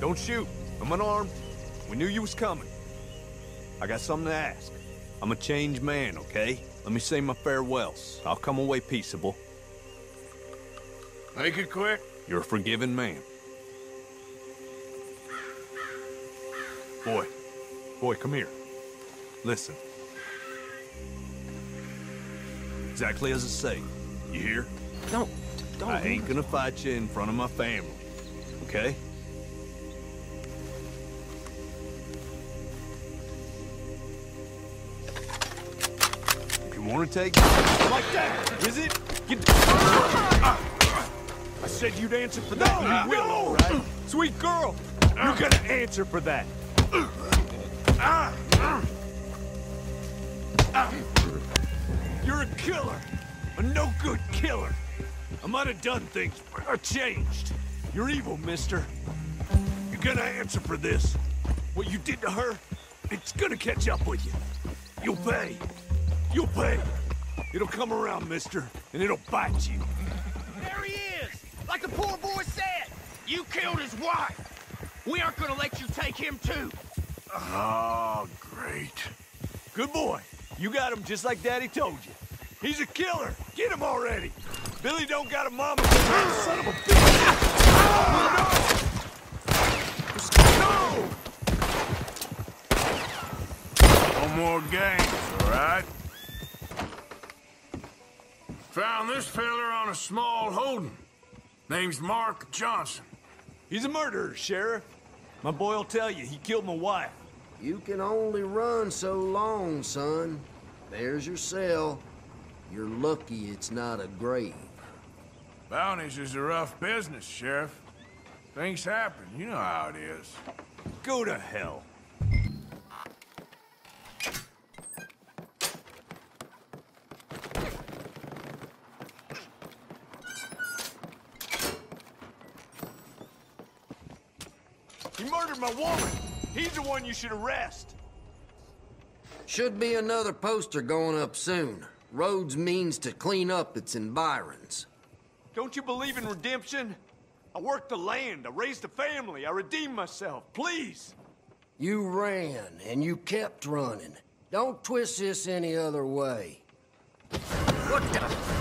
Don't shoot. I'm unarmed. We knew you was coming. I got something to ask. I'm a changed man, okay? Let me say my farewells. I'll come away peaceable. Make it quick. You're a forgiving man. Boy. Boy, come here. Listen. Exactly as I say. You hear? Don't, don't. I ain't gonna fight you in front of my family. Okay? Want to take like that, is it? Get I said you'd answer for that. No, you will, all right? Sweet girl, you're gonna answer for that. You're a killer. A no-good killer. I might have done things, but I changed. You're evil, mister. You're gonna answer for this. What you did to her, it's gonna catch up with you. You'll pay. You'll pay. It'll come around, mister, and it'll bite you. There he is! Like the poor boy said! You killed his wife! We aren't gonna let you take him too! Oh, great. Good boy. You got him just like Daddy told you. He's a killer. Get him already. Billy don't got a mama. Son of a bitch. No! No more games, all right? Found this feller on a small holding. Name's Mark Johnson. He's a murderer, Sheriff. My boy will tell you he killed my wife. You can only run so long, son. There's your cell. You're lucky it's not a grave. Bounties is a rough business, Sheriff. Things happen, you know how it is. Go to hell. He murdered my woman. He's the one you should arrest. Should be another poster going up soon. Rhodes means to clean up its environs. Don't you believe in redemption? I worked the land, I raised a family, I redeemed myself. Please! You ran, and you kept running. Don't twist this any other way. What the...